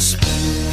spin